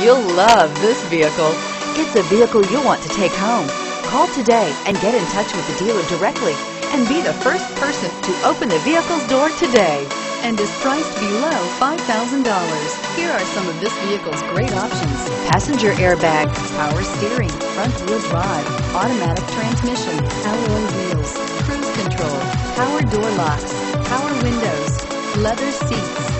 You'll love this vehicle. It's a vehicle you'll want to take home. Call today and get in touch with the dealer directly and be the first person to open the vehicle's door today and is priced below $5,000. Here are some of this vehicle's great options. Passenger airbag, power steering, front wheel drive, automatic transmission, alloy wheels, cruise control, power door locks, power windows, leather seats,